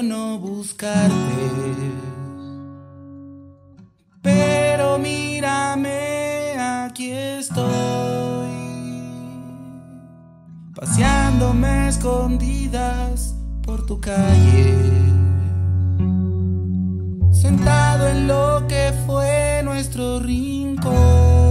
no buscarte. Pero mírame, aquí estoy, paseándome escondidas por tu calle, sentado en lo que fue nuestro rincón.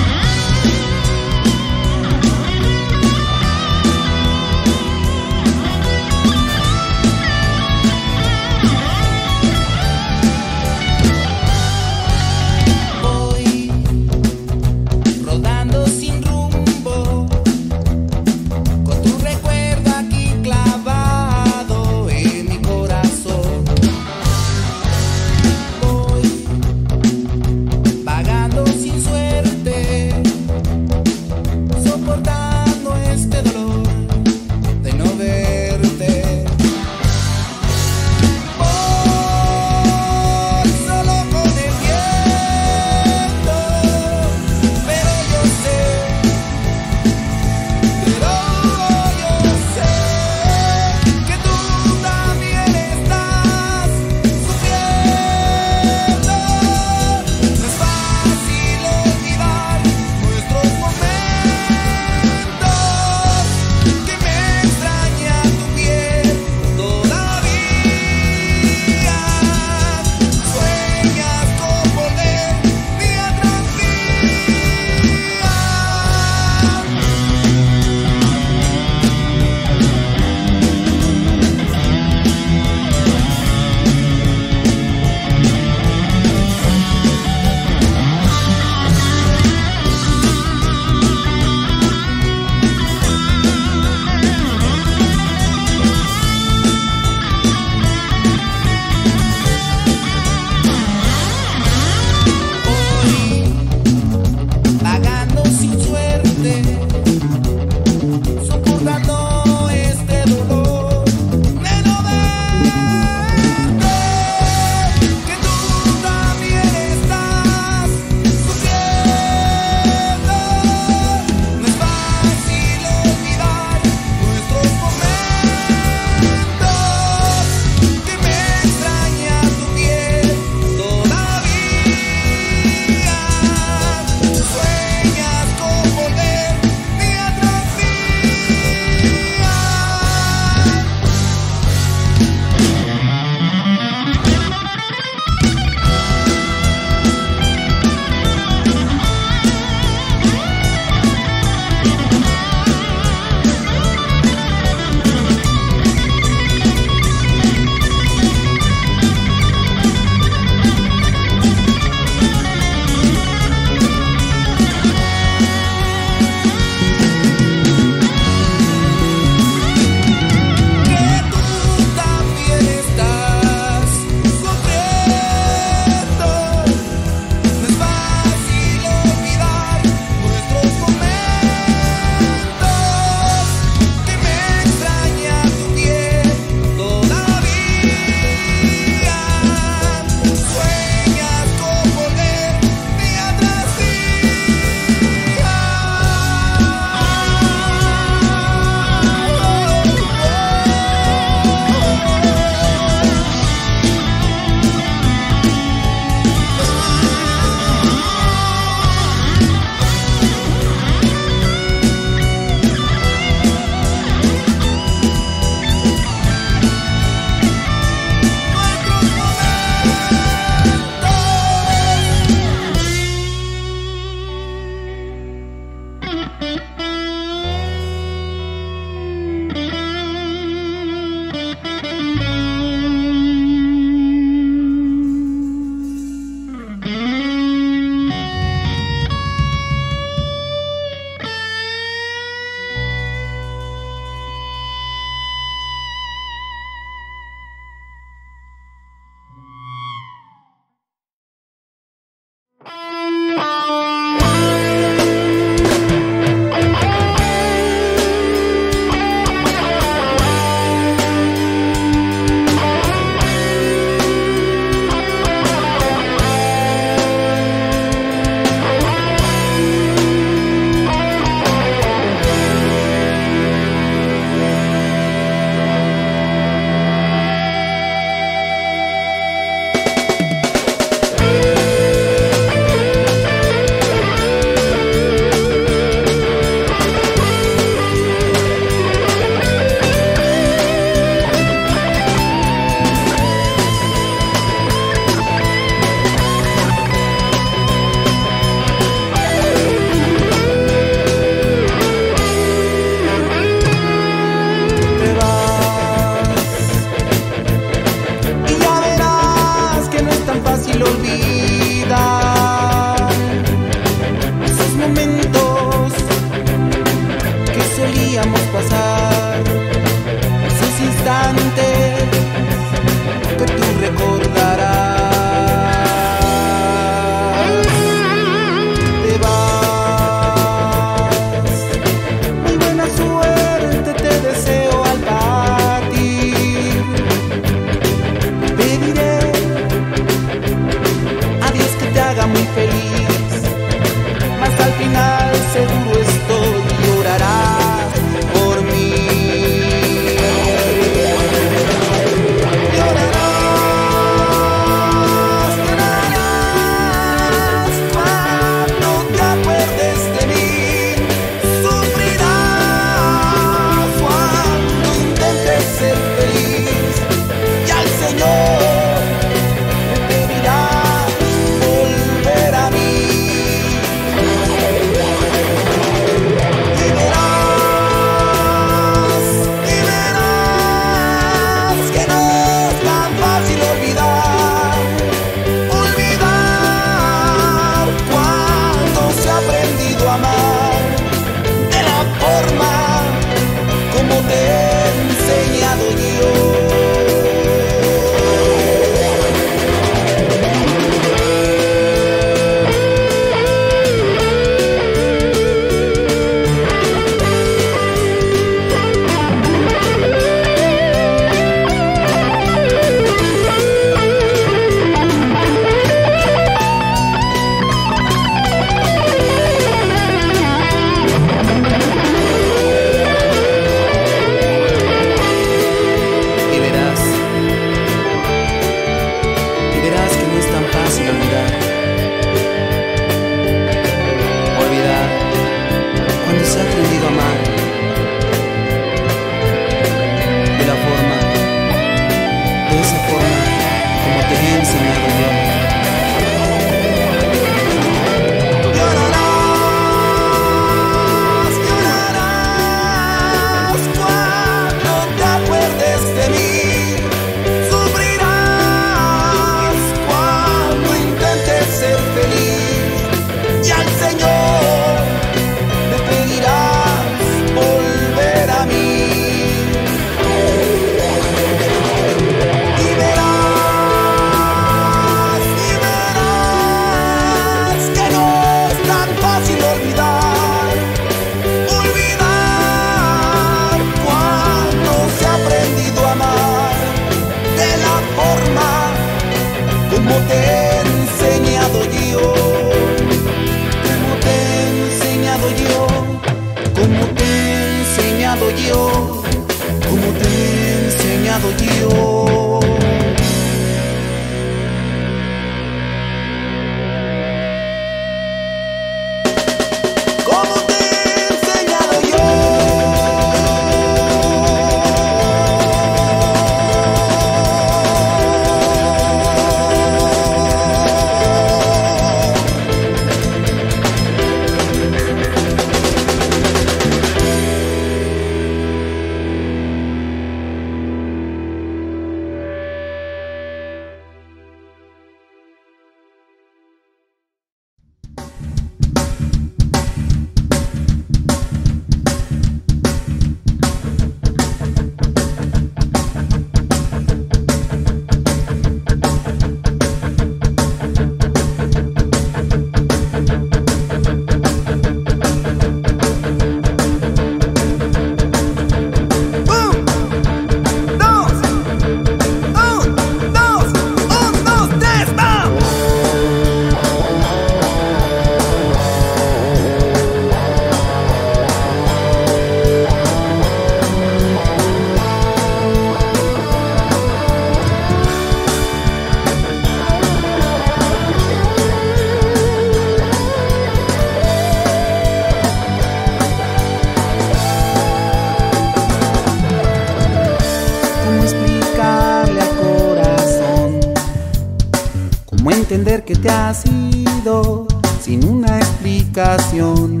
que te has ido sin una explicación.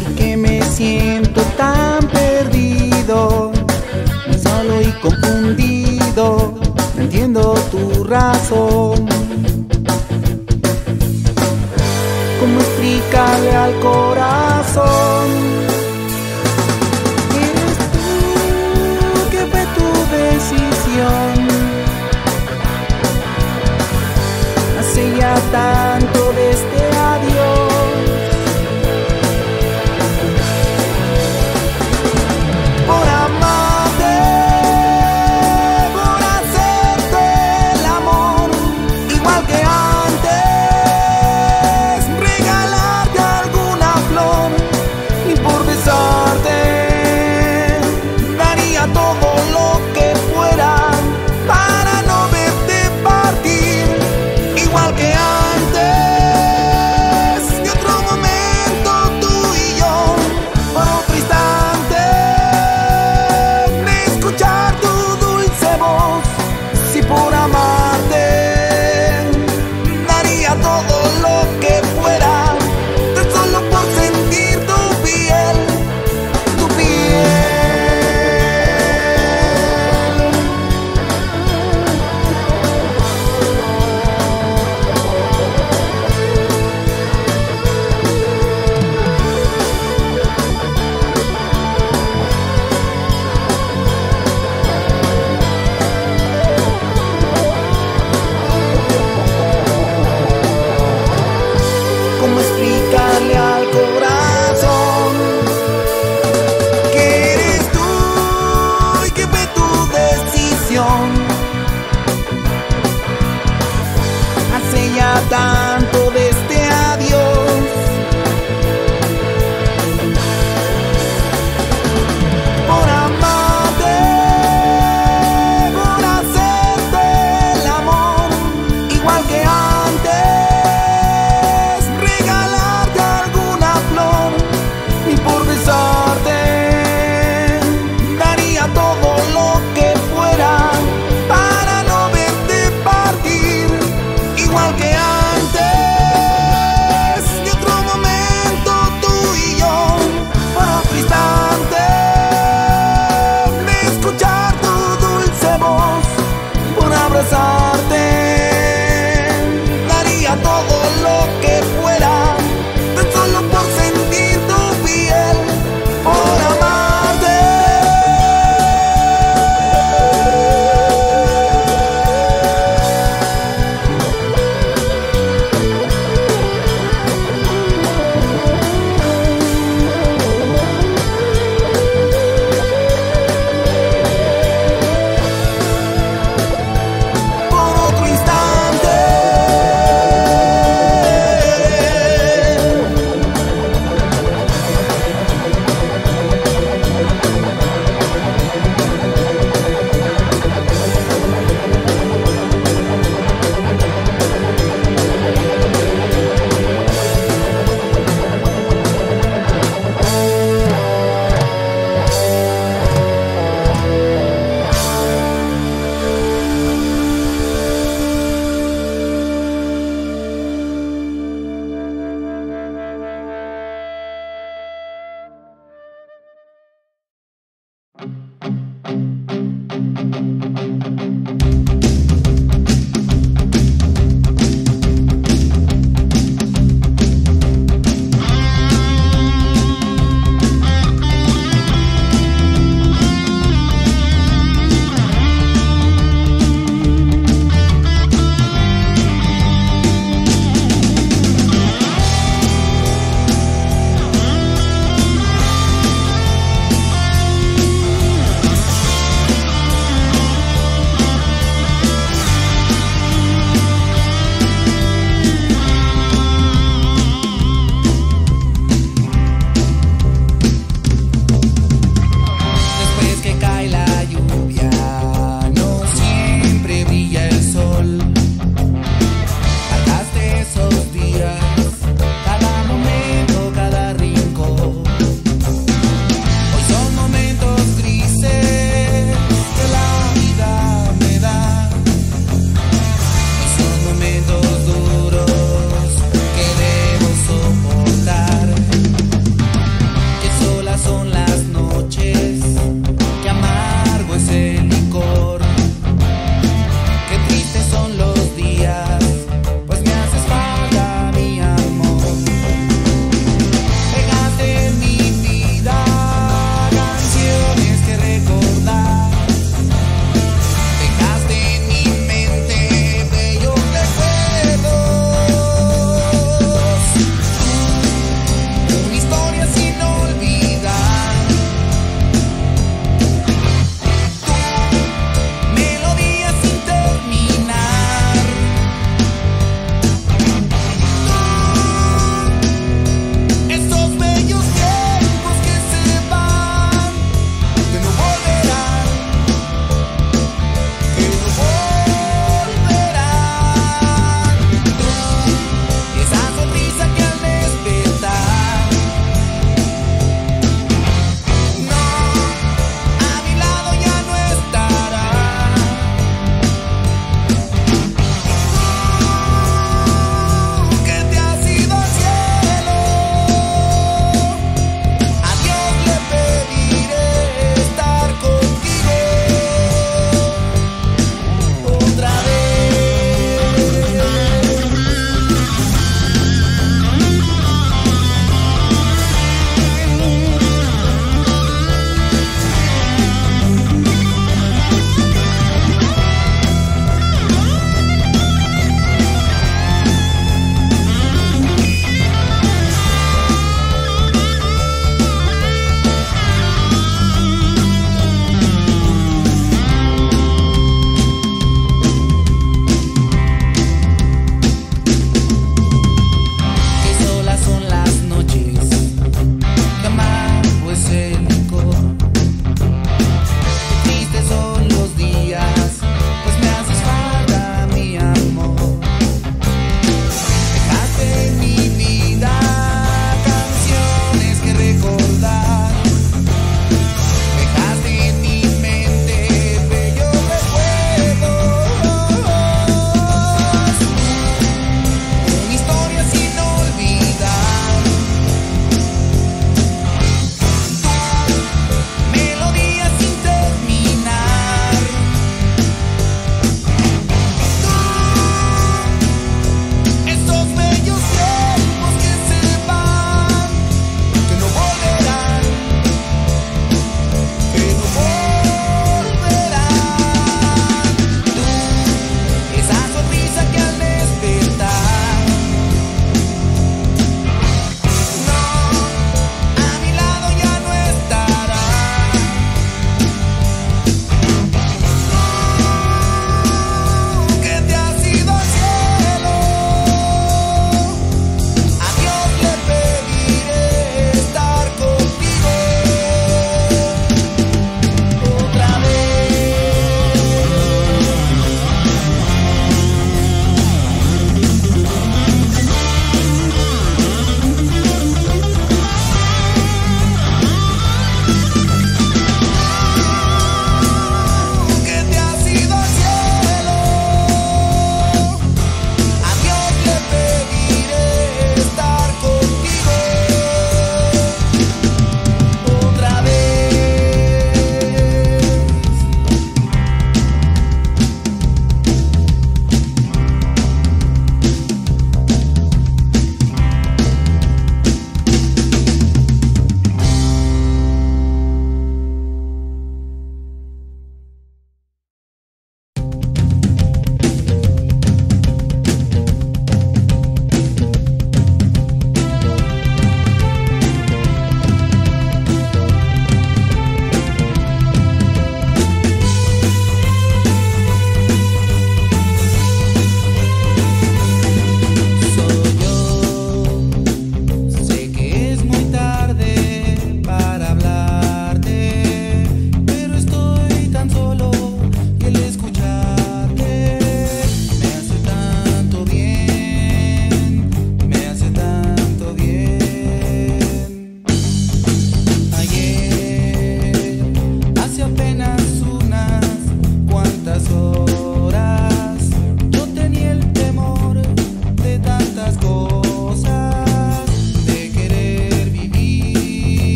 Y que me siento tan perdido, solo y confundido, no entiendo tu razón. ¿Cómo explicarle al corazón?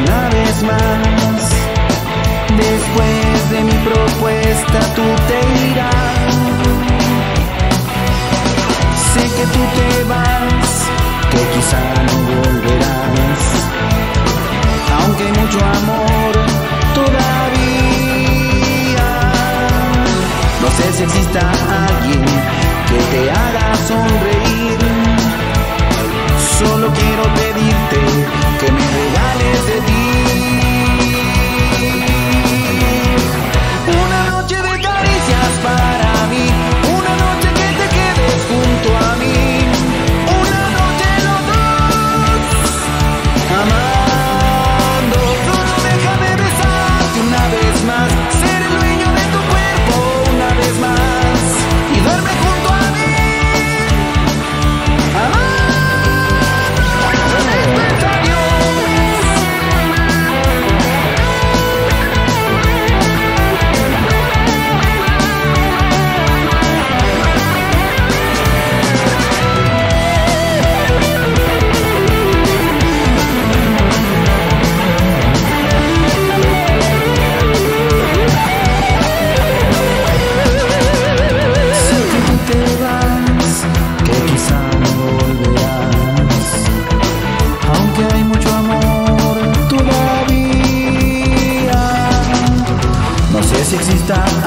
una vez más. Después de mi propuesta tú te irás. Sé que tú te vas, que quizá no volverás. Aunque mucho amor todavía. No sé si exista alguien que te haga sonreír. stop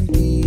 can be